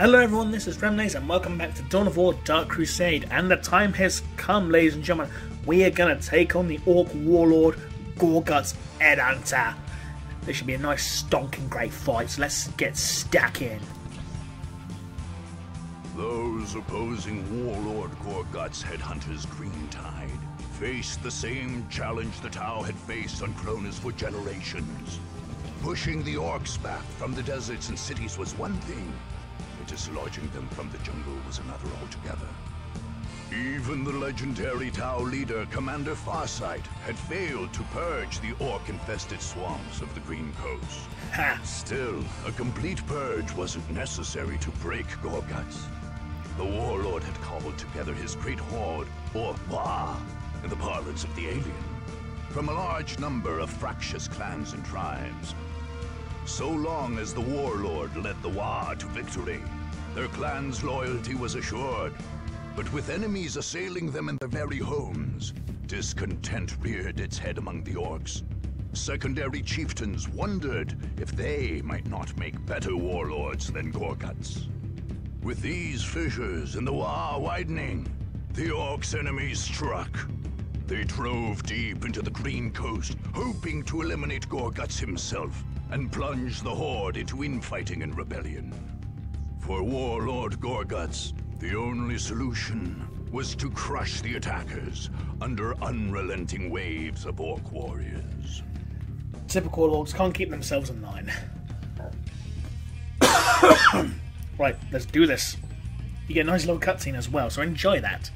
Hello everyone, this is Remleiz and welcome back to Dawn of War Dark Crusade and the time has come ladies and gentlemen. We are going to take on the Orc Warlord Gorgutz Headhunter. This should be a nice stonking great fight, so let's get stuck in. Those opposing Warlord Gorgutz Headhunters Green Tide faced the same challenge the Tau had faced on Kronus for generations. Pushing the Orcs back from the deserts and cities was one thing, dislodging them from the jungle was another altogether. Even the legendary Tau leader, Commander Farsight, had failed to purge the orc-infested swamps of the Green Coast. Ha! Still, a complete purge wasn't necessary to break Gorgutz. The warlord had cobbled together his great horde, or Waaagh, in the parlance of the alien, from a large number of fractious clans and tribes. So long as the warlord led the Waaagh to victory, their clan's loyalty was assured. But with enemies assailing them in their very homes, discontent reared its head among the orcs. Secondary chieftains wondered if they might not make better warlords than Gorgutz. With these fissures in the Waaagh widening, the orcs' enemies struck. They drove deep into the Green Coast, hoping to eliminate Gorgutz himself and plunge the Horde into infighting and rebellion. For Warlord Gorgutz, the only solution was to crush the attackers under unrelenting waves of Orc warriors. Typical orcs can't keep themselves in line. right, let's do this. You get a nice little cutscene as well, so enjoy that.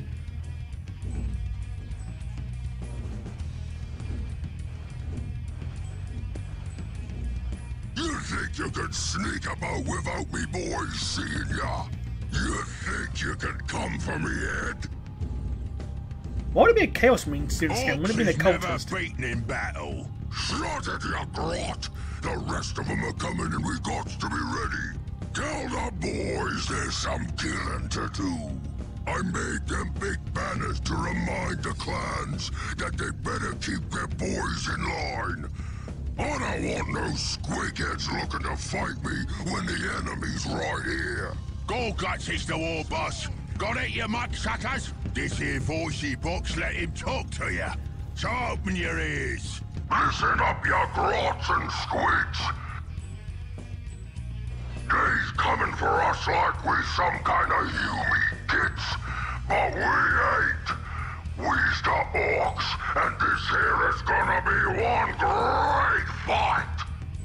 Can sneak about without me boys seeing ya? You think you can come for me, Ed? Why would it be a Chaos Marine student skin? Would it be the cultist? never beaten in battle. Shut it, you grot! The rest of them are coming and we got to be ready. Tell the boys there's some killing to do. I made them big banners to remind the clans that they better keep their boys in line. I don't want no squigheads looking to fight me when the enemy's right here. Gorgutz is the war boss. Got it, you mudsuckers? This here voicey box let him talk to you. So open your ears. Listen up, you grots and squids. Day's coming for us like we some kind of human kids, but we ain't. We's the orcs, and this here is gonna be one great fight.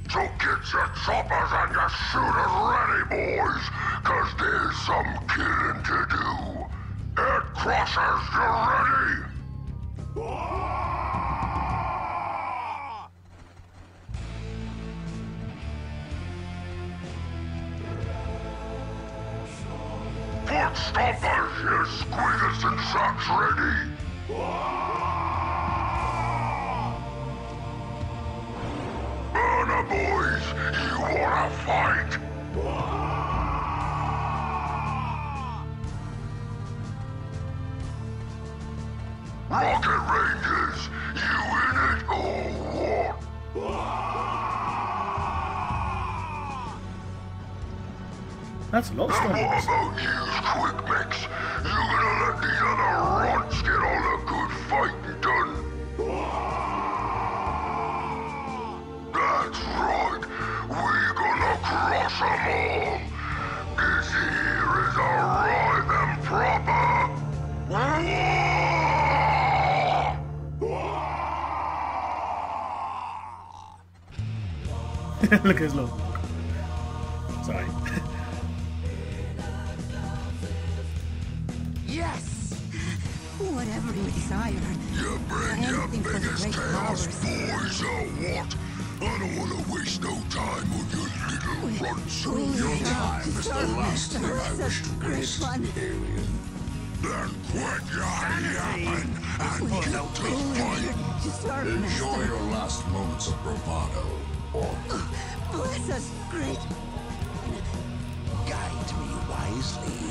So get your choppers and your shooters ready, boys, cause there's some killing to do. Head crushers, you ready? Put stoppers, you squeakers and such ready. Burner boys, you wanna fight? Rocket Rangers, you in it or what? That's a lot of about you, Quick Mix? You gonna Look at his little dog. Sorry. Yes! Whatever you desire. You bring your Anything for the biggest great chaos boys or what? I don't wanna waste no time on your little runts. Your time is the last thing I wish to great waste. fun. Then quit your yapping and get to fighting. Deserve Enjoy your last moments of bravado. Or Bless us, great. Guide me wisely.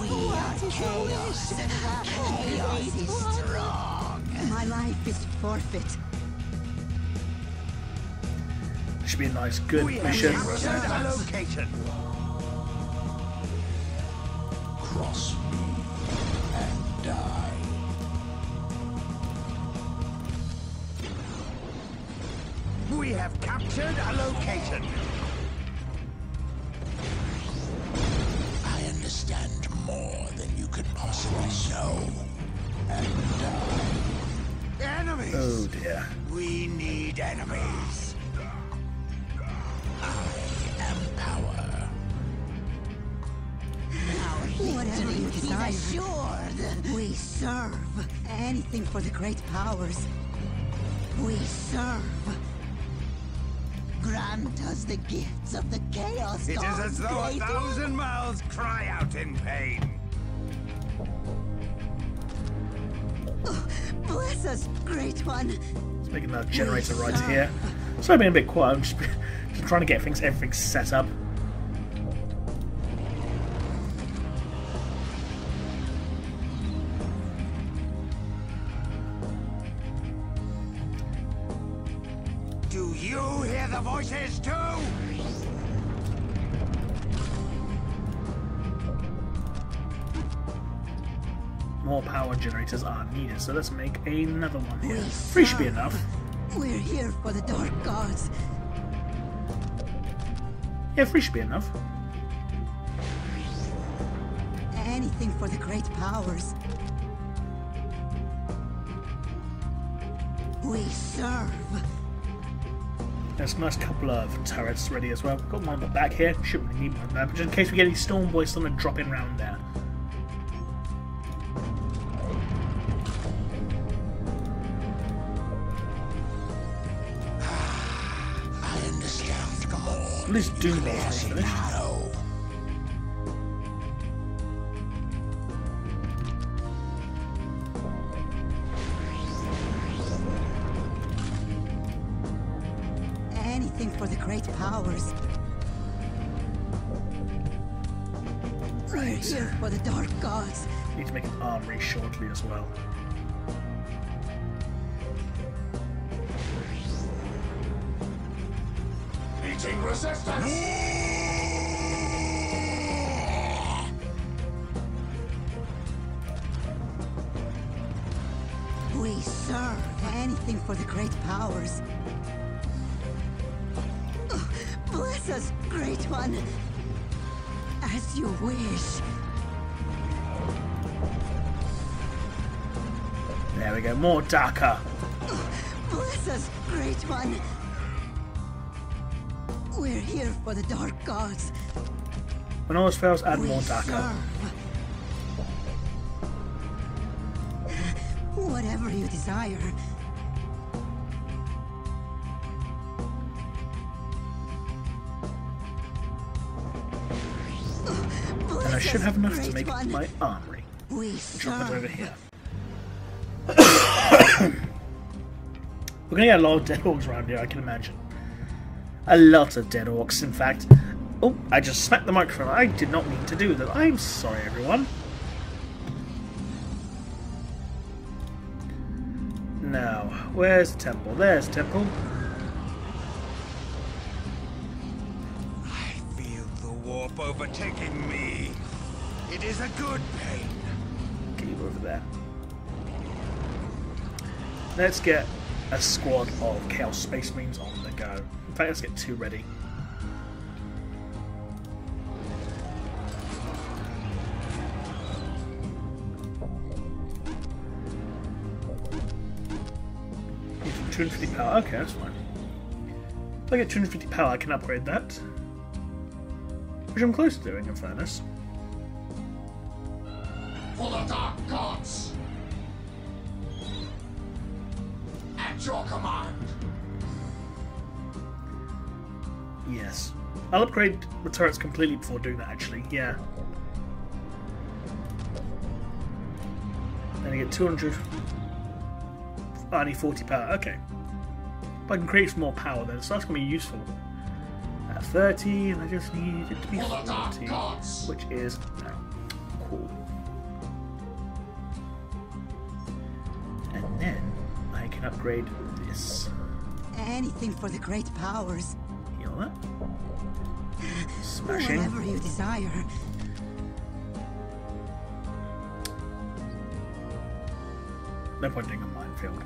We are chaos. Chaos is strong. My life is forfeit. Should be a nice, good mission. location. Captured a location. I understand more than you could possibly know. And die. Enemies. Oh dear. We need enemies. I am power. Whatever you desire. assured. We serve. Anything for the great powers. We serve. Grant us the gifts of the Chaos It is as though a great thousand mouths cry out in pain. Oh, bless us, great one. Let's make another generator right here. Sorry, being a bit quiet. I'm just, just trying to get things, everything set up. So let's make another one here. Three should be enough. We're here for the dark gods. Yeah, three should be enough. Anything for the great powers. We serve. There's a nice couple of turrets ready as well. Got one on the back here. Shouldn't really need one there, but just in case we get any storm boys still drop in around there. At least Doom wish. There we go. More Dakka. Bless us, great one. We're here for the dark gods. When all else fails, add We more Dakka. serve. Whatever you desire. Should have enough to great make one. my armory. We Drop it over here. We're gonna get a lot of dead orcs around here, I can imagine. A lot of dead orcs, in fact. Oh, I just smacked the microphone. I did not mean to do that. I'm sorry, everyone. Now, where's the temple? There's the temple. I feel the warp overtaking There. Let's get a squad of Chaos Space Marines on the go. In fact, let's get two ready. Need 250 power. Okay, that's fine. If I get 250 power, I can upgrade that. Which I'm close to doing, in fairness. For the dark gods. At your command. Yes. I'll upgrade the turrets completely before doing that, actually. Yeah. Then I get 200. Oh, I need 40 power. Okay. But I can create some more power then, so that's going to be useful. At 30, and I just need it to be For 40, which is uh, upgrade this. Anything for the great powers. You know? Smashing. Whatever you desire. No point doing a minefield.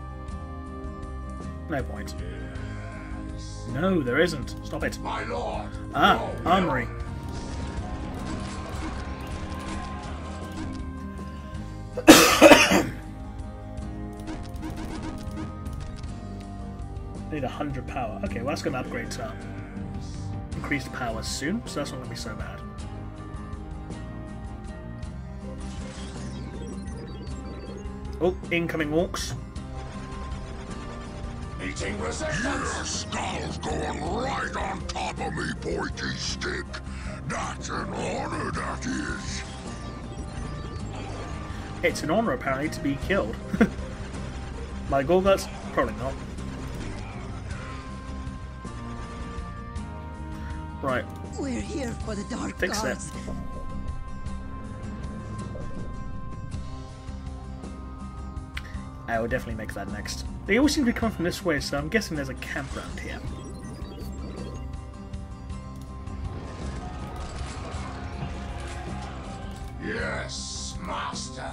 No point. No, there isn't. Stop it. My lord. Ah, armory. Need a hundred power. Okay, well that's gonna upgrade to increased power soon, so that's not gonna be so bad. Oh, incoming orcs. Meeting resistance. Your skull's going right on top of me, pointy stick. That's an honor, that is. It's an honor apparently to be killed. My Gorgutz? Probably not. Right, We're here for the Dark Fix that. I will definitely make that next. They always seem to be coming from this way, so I'm guessing there's a camp around here. Yes, master.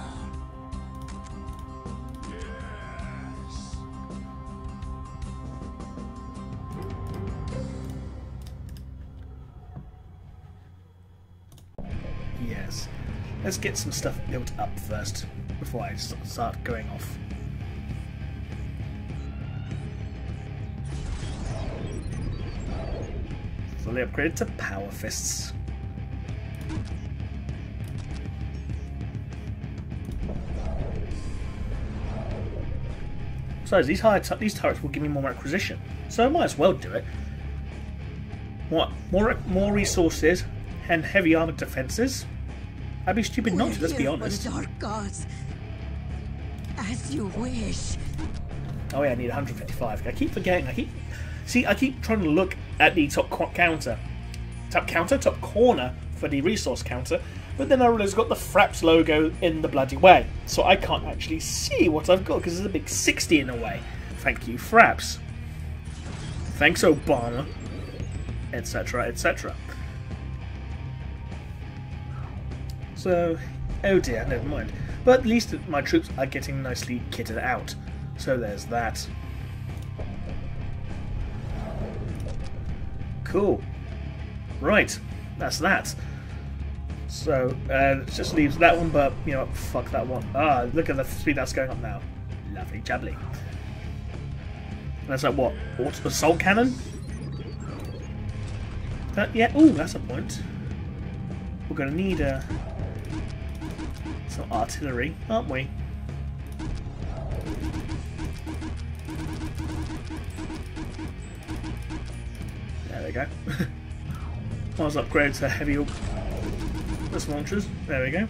Let's get some stuff built up first, before I start going off. Fully upgraded to Power Fists. Besides, these higher these turrets will give me more acquisition, so I might as well do it. What? More more resources and heavy armored defenses? I'd be stupid not to. Let's be honest. Dark Gods. As you wish. Oh yeah, I need 155. I keep forgetting. I keep see. I keep trying to look at the top counter, top counter, top corner for the resource counter, but then I realize it's got the Fraps logo in the bloody way, so I can't actually see what I've got because there's a big 60 in the way. Thank you, Fraps. Thanks, Obama, etc., etc. So, oh dear, never mind. But at least my troops are getting nicely kitted out. So there's that. Cool. Right, that's that. So, uh, it just leaves that one, but, you know, fuck that one. Ah, look at the speed that's going up now. Lovely jubbly. That's like what? Assault cannon? Uh, yeah, ooh, that's a point. We're gonna need uh, some artillery, aren't we? There we go. I was upgraded to heavy this launchers. There we go.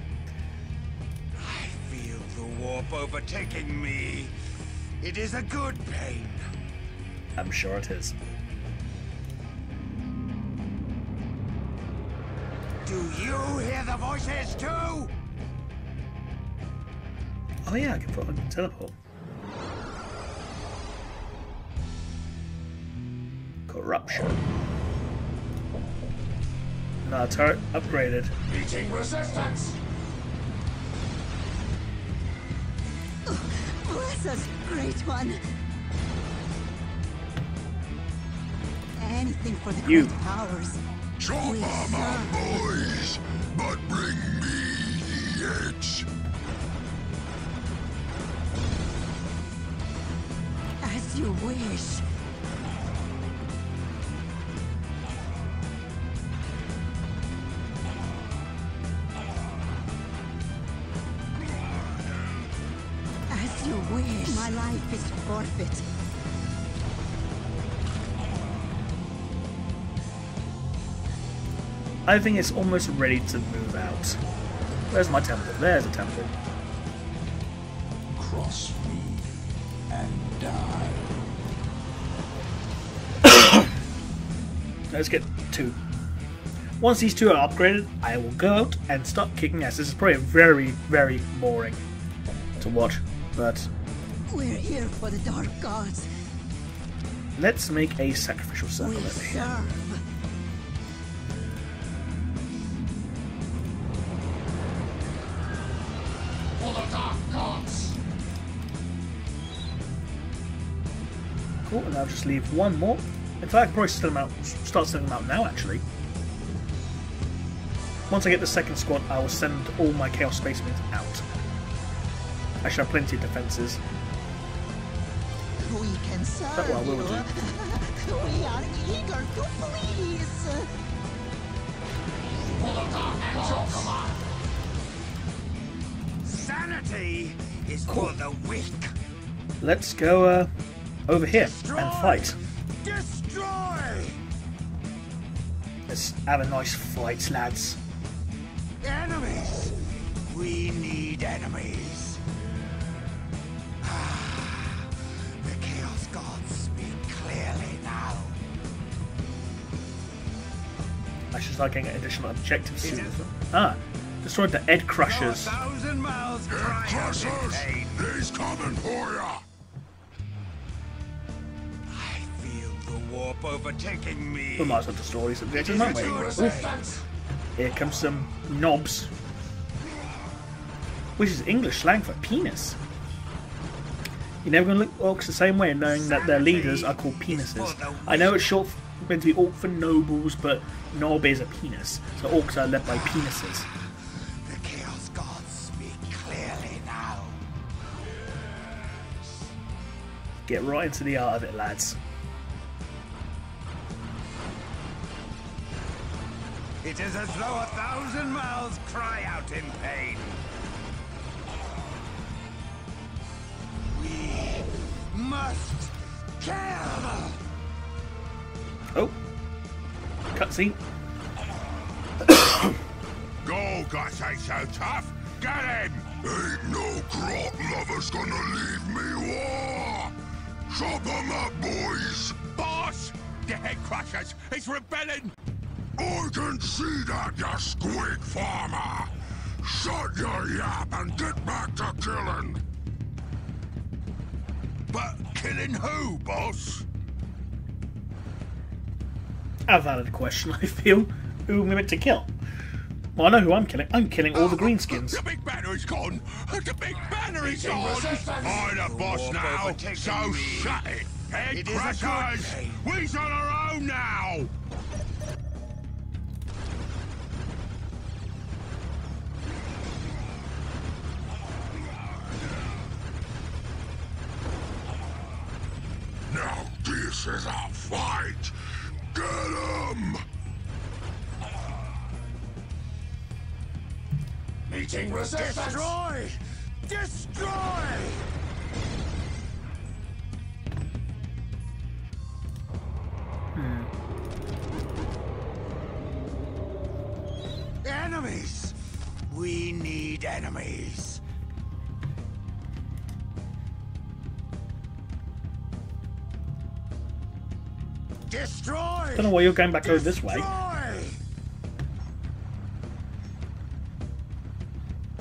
I feel the warp overtaking me. It is a good pain. I'm sure it is. Do you hear the voices too? Oh yeah, I can put I can teleport. Corruption. No, turret upgraded. Meeting resistance. Oh, bless us, Great One. Anything for the You. great powers. Chop We my boys, but bring me the As you wish. As you wish. My life is forfeit. I think it's almost ready to move out. Where's my temple? There's a temple. Cross me and die. Let's get two. Once these two are upgraded, I will go out and start kicking ass. This is probably very, very boring to watch, but We're here for the Dark Gods. Let's make a sacrificial circle and I'll just leave one more. In fact, I can probably set them out, start sending them out now, actually. Once I get the second squad, I will send all my Chaos Space Marines out. I should have plenty of defences. We can serve That one I will you. do. we are eager to please. Sanity is for the weak. Let's go uh, over here Destroy! and fight. Destroy! Let's have a nice fight, lads. Enemies! We need enemies. Ah, the Chaos Gods speak clearly now. I should start getting additional objectives Is soon. it- Ah, destroyed the Ed Your Crushers. thousand miles Head cry out in crushers! pain. He's coming for ya! Overtaking me. We might as well destroy these objectives, might we? Here comes some knobs. Which is English slang for penis. You're never going to look at orcs the same way, knowing that their leaders are called penises. I know it's short, meant to be orc for nobles, but knob is a penis, so orcs are led by penises. The Chaos Gods speak clearly now. Get right into the art of it, lads. It is as though a thousand mouths cry out in pain. We must kill. Oh, cutscene. Go, Gus ain't so tough. Get him! Ain't no grot lover's gonna leave me war! Chop 'em up, boys! Boss! The head crushers! It's rebelling! I can see that, you squeak farmer! Shut your yap and get back to killing! But killing who, boss? A valid question, I feel. Who am I meant to kill? Well, I know who I'm killing. I'm killing all the greenskins. The big banner is gone! The big banner is gone! I'm the boss now, so shut it! Head It is a good crushers! day. We's on our own now! Now fight! Get 'em! Meeting resistance! Destroy! Destroy! Hmm. Enemies! We need enemies. Destroy! Don't know why you're going back over this way. Destroy!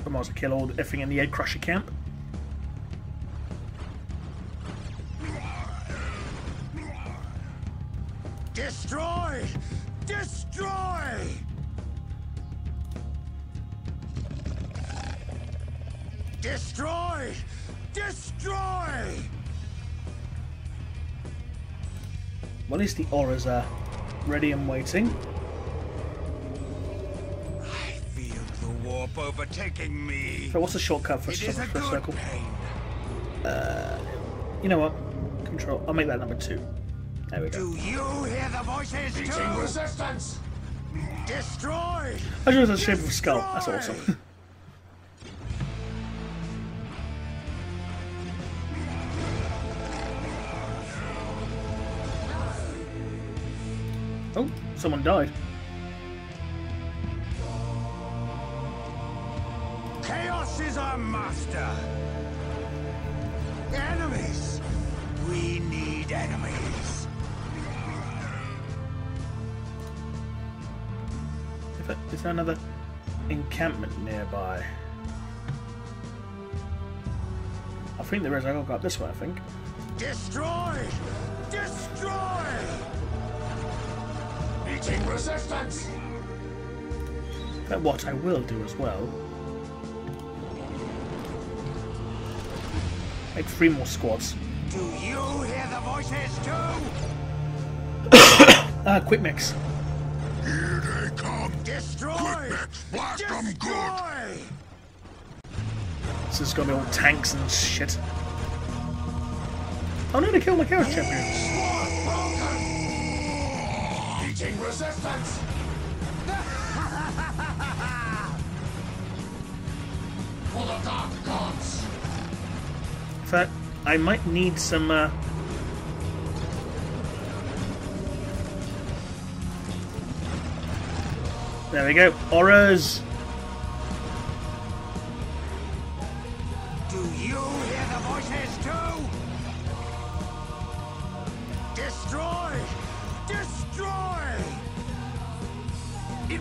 I might as well kill all the everything in the Egg Crusher camp. Destroy! Destroy! Destroy! Destroy! Well, at least the auras are ready and waiting. I feel the warp overtaking me. So what's the shortcut for, It is a for a good circle? pain. Uh, you know what? Control. I'll make that number two. There we go. Do you hear the voices too? resistance! Destroy! I just was the shape of a skull. That's awesome. Someone died. Chaos is our master. Enemies. We need enemies. Is there another encampment nearby? I think there is. I gotta go up this way. I think. Destroy! Destroy! Meeting resistance! But what I will do as well. Make three more squads. Do you hear the voices too? Ah, quick mix. Here they come. Destroy! Quick, blast 'em good. Destroy! This is gonna be all tanks and shit. Oh no, they killed my Chaos Champion. Resistance! For the Dark Gods! In fact, I might need some, uh... There we go. Horrors!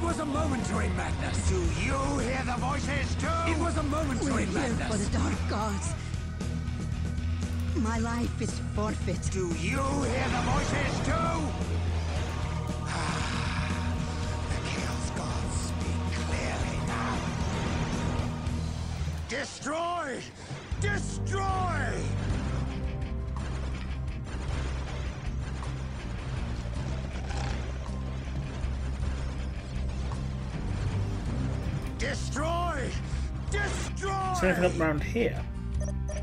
It was a momentary madness. Do you hear the voices too? It was a We're momentary here for the Dark Gods. My life is forfeit. Do you hear the voices too? the Chaos Gods speak clearly now. Destroy! Destroy! Destroy! Is anything up around here?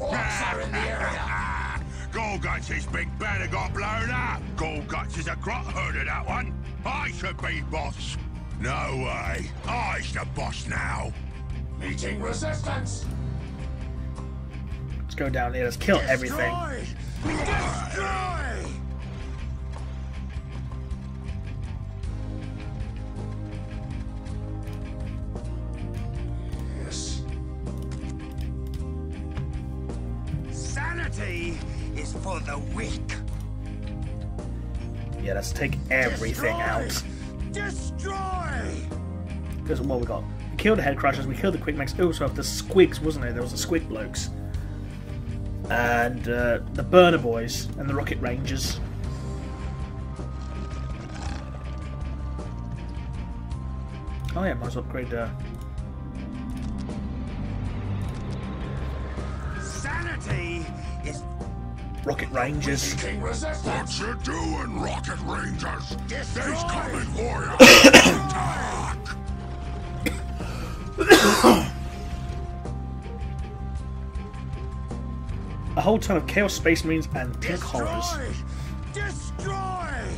Orcs are in the area! Gorgutz' big banner got blown up. Gorgutz is a grot herder, that one. I should be boss. No way. I's the boss now. Meeting resistance! Let's go down here. Let's kill everything. Destroy! Let's take everything Destroy! out. Destroy! Because what we got? We killed the head crushers, we killed the quick mix. Oh, so the squigs, wasn't it? There was the squig blokes. And uh, the burner boys and the rocket rangers. Oh yeah, might as well upgrade uh, rocket rangers. What you doing, Rocket Rangers? Destroy! They's coming for you. Attack! A whole ton of Chaos Space Marines and Pink Horrors. destroy! Destroy!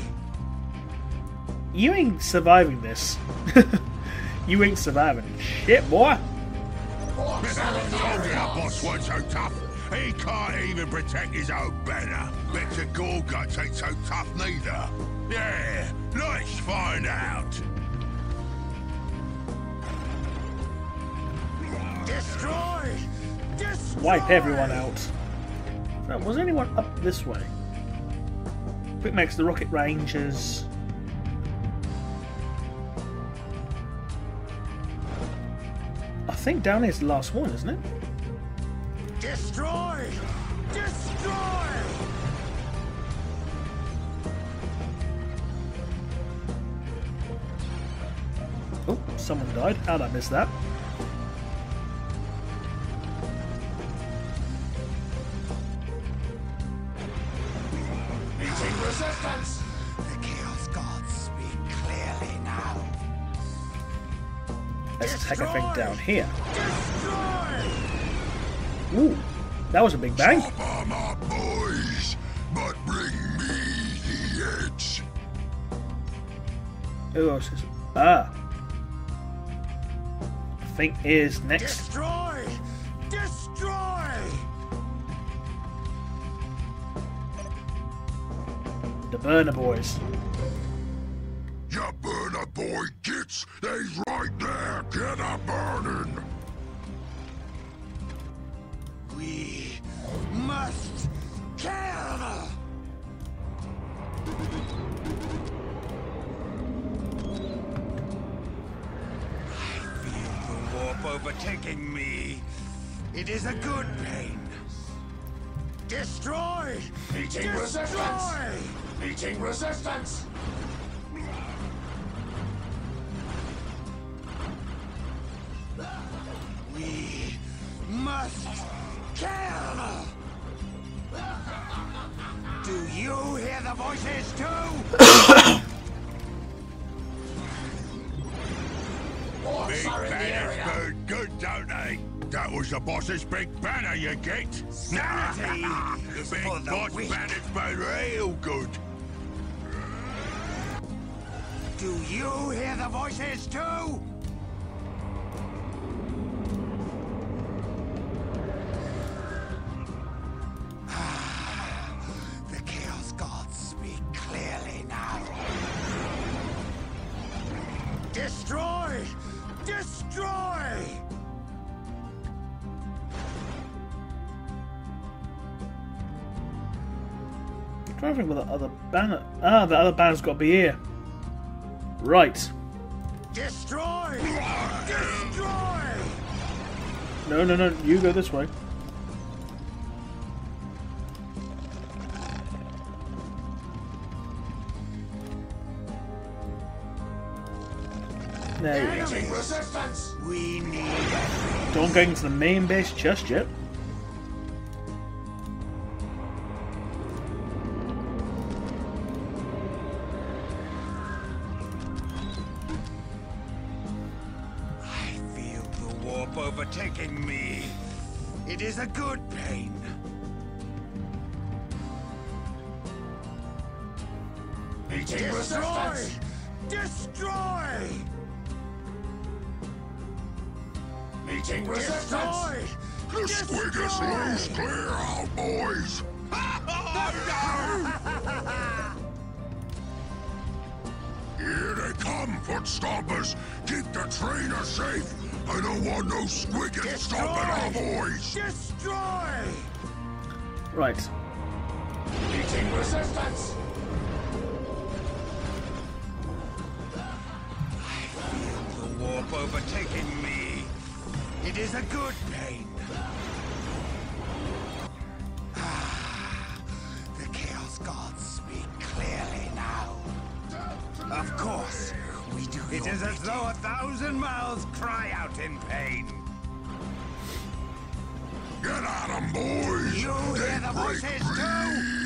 You ain't surviving this. you ain't surviving. Shit, boy. Orcs are in the Told you area! boss wasn't so tough. He can't even protect his own banner. Bet your Gorgutz ain't so tough neither. Yeah, let's find out. Destroy! Destroy! Wipe everyone out. Was anyone up this way? Quick makes the Rocket Rangers. I think down here's the last one, isn't it? Destroy! Destroy! Oh, someone died. How'd I miss that? Meeting resistance! The Chaos Gods speak clearly now. Let's take a thing down here. Destroy! Ooh, that was a big bang. Up, boys, but bring me the edge. Who else is? Ah. I think is next. Destroy! Destroy! The Burner Boys. Overtaking me. It is a good pain. Destroy! Meeting resistance! Destroy! Meeting resistance! The big banner you get. Sanity the is big for the weak. banners burn real good. Do you hear the voices too? Trying to think the other banner. Ah, the other banner's got to be here. Right. Destroy! Destroy! No, no, no. You go this way. There go. We need Don't go into the main base just yet. Come, foot stompers! Keep the trainer safe! I don't want no squiggoths stomping our boys! Destroy! Right. Meeting resistance! The warp overtaking me. It is a good pain. Though a thousand mouths cry out in pain. Get at 'em, boys! You they hear the voices too?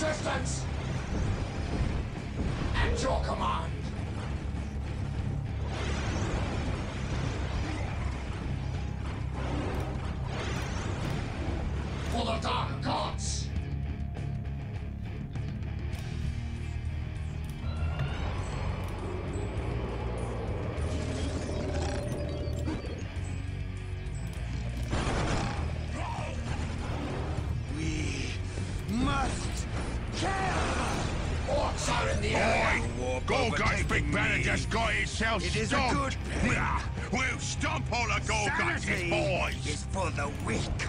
Resistance! At your command! Got itself It is a good pain. Yeah, We'll stomp all the Gorgutz, Sanity boys! is for the weak.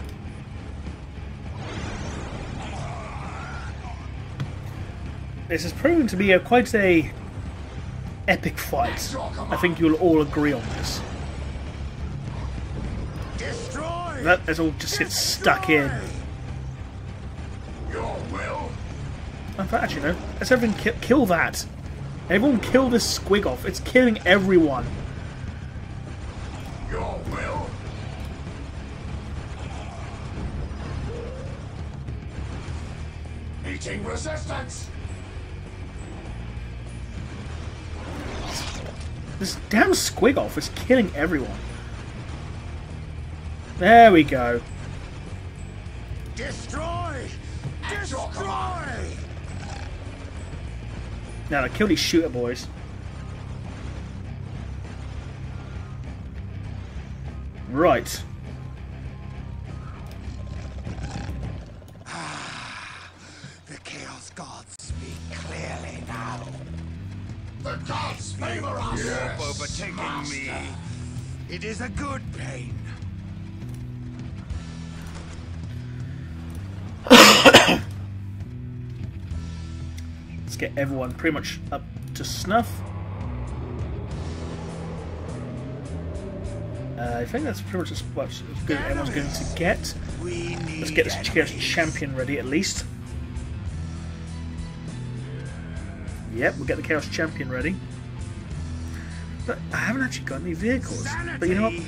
This has proven to be a quite a epic fight. I think you'll all agree on this. Destroy. That is all just gets stuck in. Your will! In fact, actually, no. Let's everyone ki- kill that. Everyone kill this squig off. It's killing everyone. Your will! Meeting resistance! This damn squig off is killing everyone. There we go. Destroy! Now to kill these shooter boys. Right. Ah, the Chaos Gods speak clearly now. The rotting in me. It is a good pain. Get everyone pretty much up to snuff. Uh, I think that's pretty much as much as good everyone's going to get. Let's get this Chaos. Champion ready at least. Yep, we'll get the Chaos Champion ready. But I haven't actually got any vehicles. But you know what?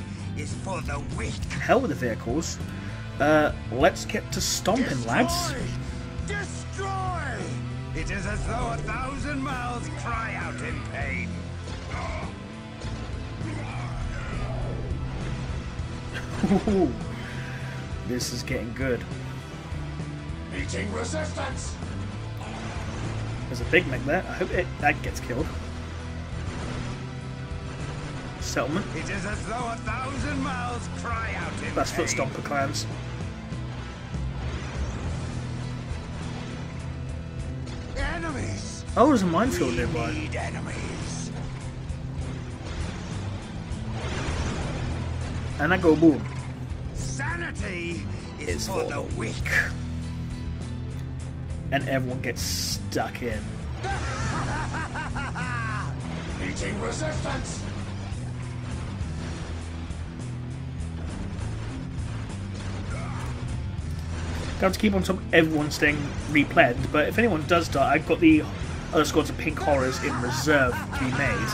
For the weak. Hell with the vehicles. Uh, let's get to stomping, lads. It is as though a thousand mouths cry out in pain. Ooh, this is getting good. Meeting resistance. There's a big Mek there. I hope it, that gets killed. Settlement. It is as though a thousand mouths cry out in That's pain. Foot Stomper clans. Oh, there's a minefield nearby. And I go boom. Sanity is for the weak. And everyone gets stuck in. Meeting resistance. Got to keep on top of everyone staying replayed, but if anyone does die, I've got the other squads of pink horrors in reserve to be made.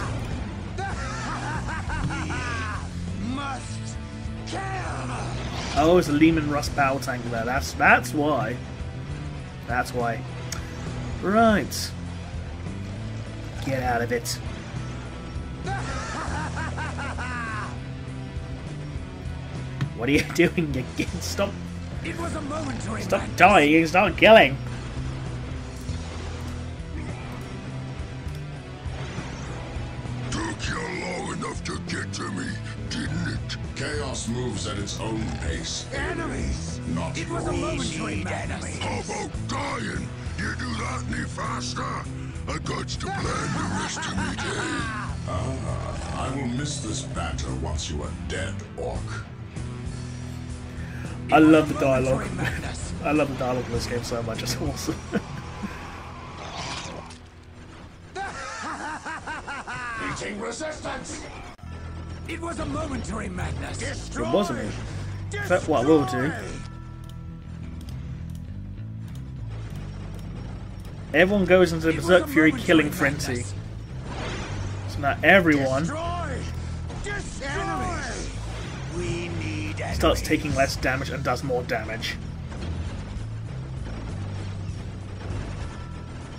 Oh, there's a Leman Russ battle tank there. That's that's why. That's why. Right. Get out of it. What are you doing? You stop It was a momentary stop dying, stop killing. Chaos moves at its own pace. Enemies! Not It was a yours. momentary madness. How about dying? You do that any faster? I got to plan the rest of me day. Ah, I will miss this banter once you are dead, Orc. I love the dialogue. I love the dialogue in this game so much. It's awesome. Meeting resistance. It was a momentary madness. Destroy. It wasn't me. fact, what I will do- Everyone goes into the Berserk Fury killing madness. frenzy. So now everyone Destroy! Destroy! We need starts taking less damage and does more damage.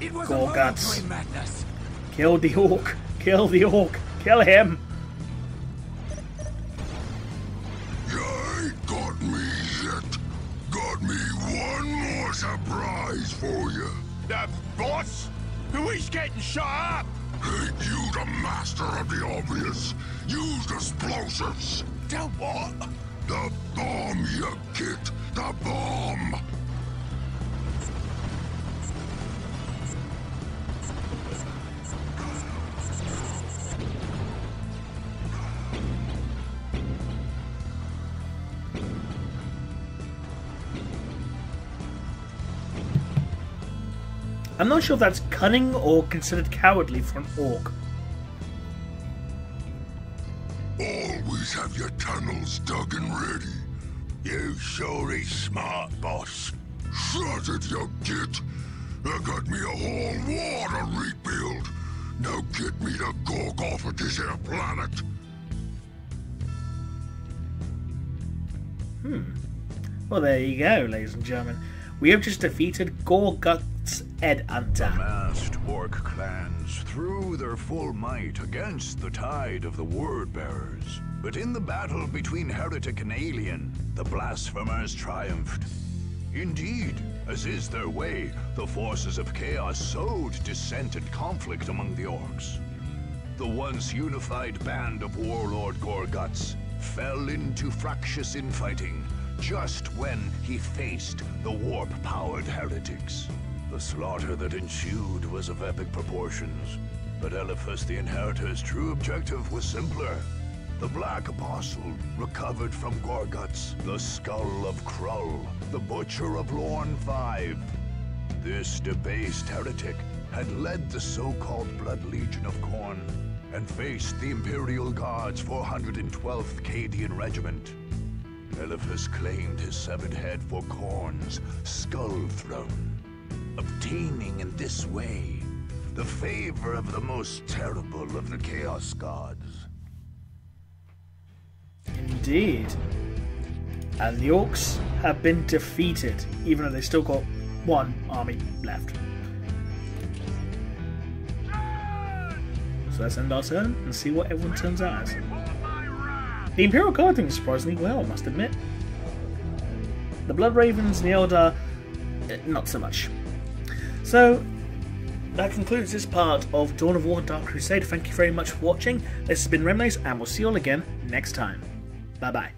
It was Gorgutz. madness. Kill the orc! Kill the orc! Kill him! I'm not sure if that's cunning or considered cowardly for an orc. Always have your tunnels dug and ready. You sure is smart, boss. Shut it, you git. I got me a whole war to rebuild. Now get me the Gorg off of this here planet. Hmm. Well, there you go, ladies and gentlemen. We have just defeated Gorgutz 'Eadhunter. Masked orc clans threw their full might against the tide of the word bearers. But in the battle between heretic and alien, the blasphemers triumphed. Indeed, as is their way, the forces of chaos sowed dissent and conflict among the orcs. The once unified band of Warlord Gorgutz fell into fractious infighting just when he faced the warp-powered heretics. The slaughter that ensued was of epic proportions. But Eliphas the Inheritor's true objective was simpler. The Black Apostle recovered from Gorgutz the skull of Krull, the Butcher of Lorn Five. This debased heretic had led the so-called Blood Legion of Khorne and faced the Imperial Guard's 412th Cadian Regiment. Eliphas claimed his severed head for Khorne's Skull Throne, obtaining in this way the favor of the most terrible of the Chaos Gods. Indeed. And the orcs have been defeated, even though they still got one army left. So let's end our turn and see what everyone turns out as. The Imperial Guard doing surprisingly well, I must admit. The Blood Ravens the Eldar, eh, not so much. So, that concludes this part of Dawn of War Dark Crusade. Thank you very much for watching. This has been Remleiz, and we'll see you all again next time. Bye bye.